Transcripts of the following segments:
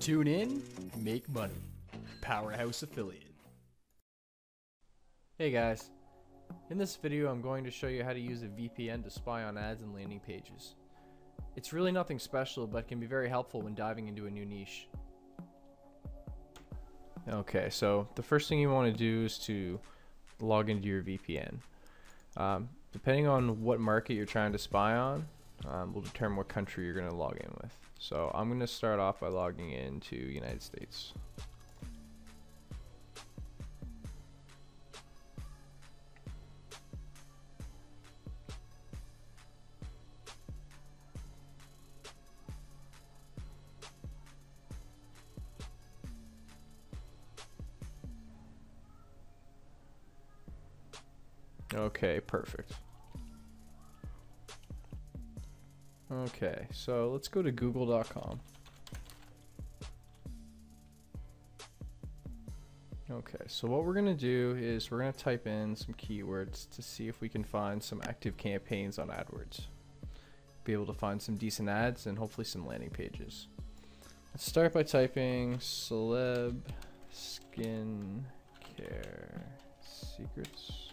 Tune in, make money. Powerhouse Affiliate. Hey guys. In this video I'm going to show you how to use a VPN to spy on ads and landing pages. It's really nothing special but can be very helpful when diving into a new niche. Okay, so the first thing you want to do is to log into your VPN. Um, depending on what market you're trying to spy on, um, will determine what country you're going to log in with. So I'm going to start off by logging into United States. Okay, perfect. Okay, so let's go to google.com. Okay, so what we're going to do is we're going to type in some keywords to see if we can find some active campaigns on AdWords. Be able to find some decent ads and hopefully some landing pages. Let's start by typing celeb skin care secrets.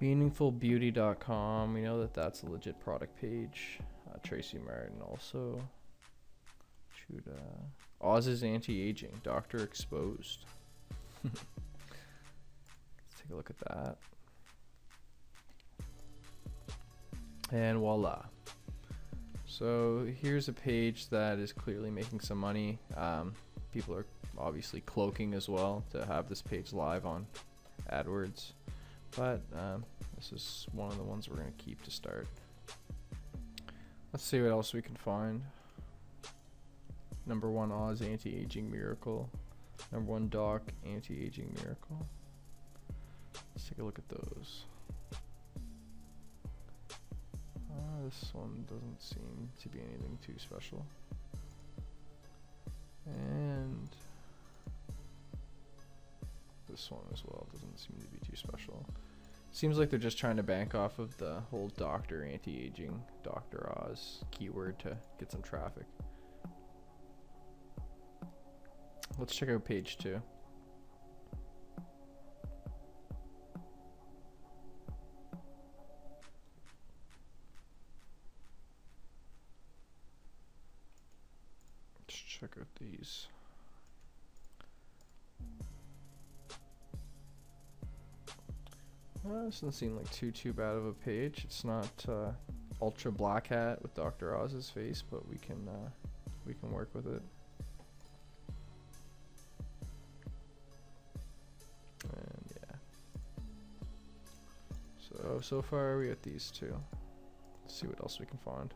Meaningfulbeauty.com. We know that that's a legit product page. Uh, Tracy Martin also. Chuda. Oz's anti-aging. Doctor exposed. Let's take a look at that. And voila. So here's a page that is clearly making some money. Um, people are obviously cloaking as well to have this page live on AdWords. But um, this is one of the ones we're going to keep to start. Let's see what else we can find. Number one Oz anti-aging miracle. Number one Doc anti-aging miracle. Let's take a look at those. Uh, this one doesn't seem to be anything too special. And this one as well doesn't seem to be too special. Seems like they're just trying to bank off of the whole doctor anti-aging Dr. Oz keyword to get some traffic. Let's check out page two. Let's check out these. Well, this doesn't seem like too too bad of a page. It's not uh, ultra black hat with Dr. Oz's face, but we can uh, we can work with it. And yeah. So so far we got these two. Let's see what else we can find.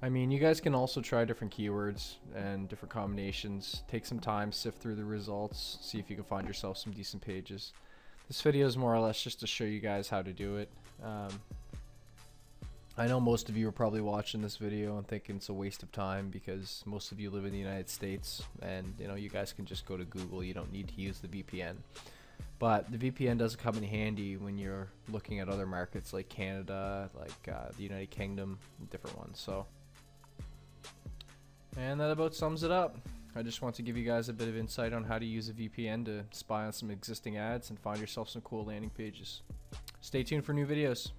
I mean, you guys can also try different keywords and different combinations. Take some time, sift through the results, see if you can find yourself some decent pages. This video is more or less just to show you guys how to do it. Um, I know most of you are probably watching this video and thinking it's a waste of time because most of you live in the United States and you know you guys can just go to Google. You don't need to use the VPN. But the VPN does come in handy when you're looking at other markets like Canada, like uh, the United Kingdom, different ones. So and that about sums it up. I just want to give you guys a bit of insight on how to use a VPN to spy on some existing ads and find yourself some cool landing pages. Stay tuned for new videos.